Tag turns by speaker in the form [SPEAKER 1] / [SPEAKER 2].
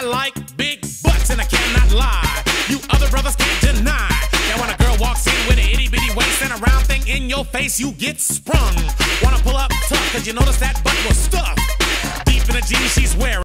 [SPEAKER 1] I like big butts and I cannot lie. You other brothers can't deny that when a girl walks in with an itty bitty waist and a round thing in your face, you get sprung. Wanna pull up tough, cause you notice that butt was stuffed deep in the jeans she's wearing.